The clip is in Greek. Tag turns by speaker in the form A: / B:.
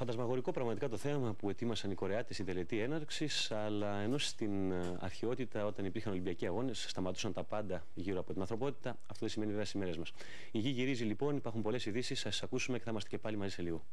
A: Φαντασμαγορικό πραγματικά το θέμα που ετοίμασαν οι Κορεάτες η τελετή έναρξης, αλλά ενώ στην ε, αρχαιότητα, όταν υπήρχαν Ολυμπιακοί αγώνες, σταματούσαν τα πάντα γύρω από την ανθρωπότητα, αυτό δεν σημαίνει βέβαια στις μέρε μας. Η γη γυρίζει λοιπόν, υπάρχουν πολλές ειδήσεις, θα σα ακούσουμε και θα είμαστε και πάλι μαζί σε λίγο.